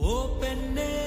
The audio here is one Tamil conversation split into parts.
open it.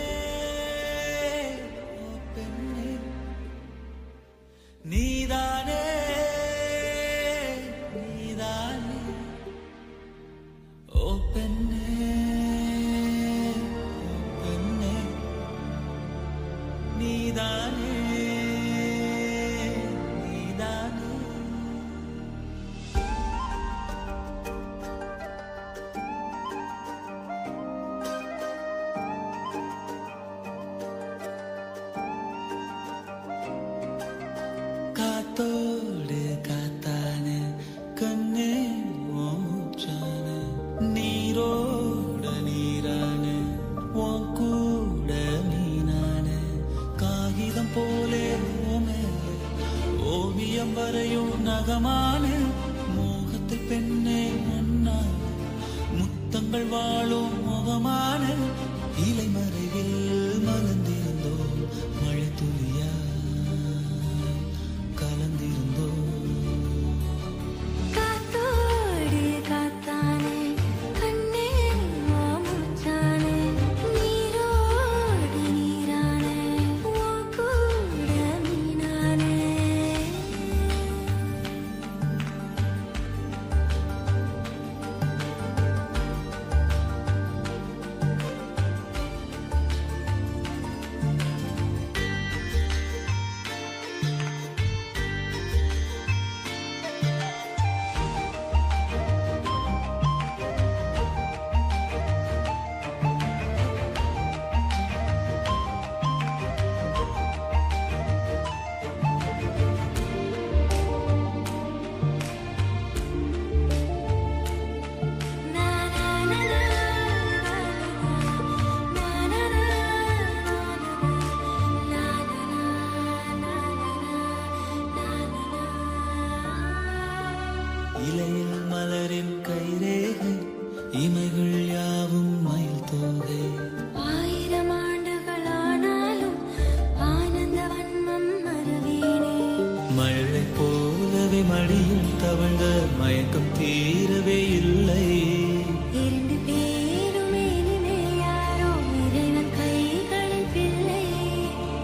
மழை போலவே மடியில் தவழ்ந்த மயக்கம் தீரவே இல்லை.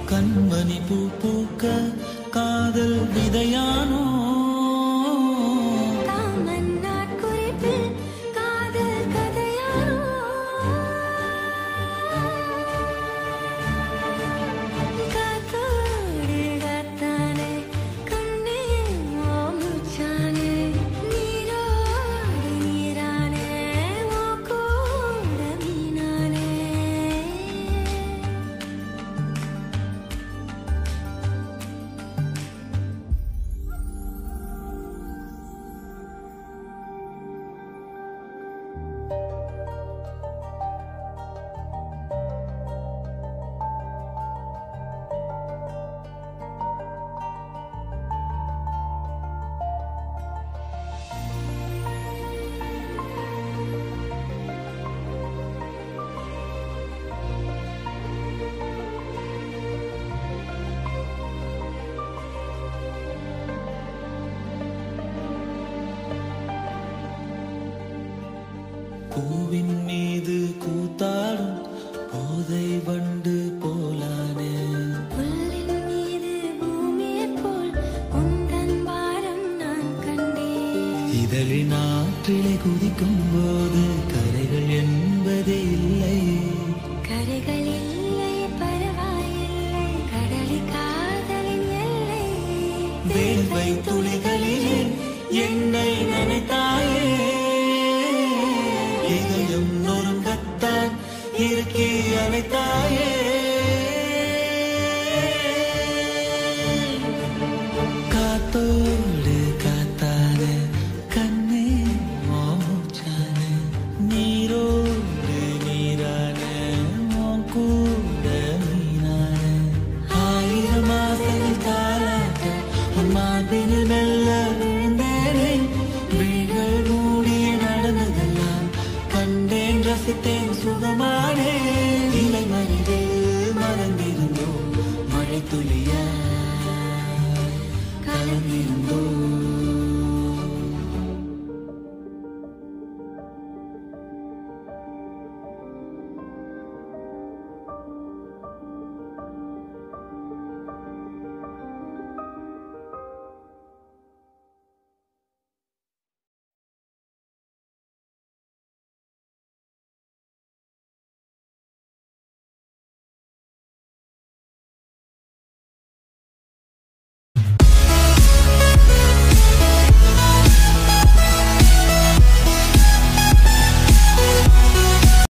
கண்மணி பூ பூக்க காதல் விதையானோ? இதழின் ஆற்றிலை குதிக்கும் போது கரைகள் என்பதே இல்லை. கரைகள் இல்லை பரவாயில்லை. கடலில் காதலின் எல்லை. வேர்வை துளிகளிலே என்னை நினைத்தாயே. இதயம் நொறுங்கத்தான் இருக்கி அழைத்தாயே മാതിൽ വെള്ളം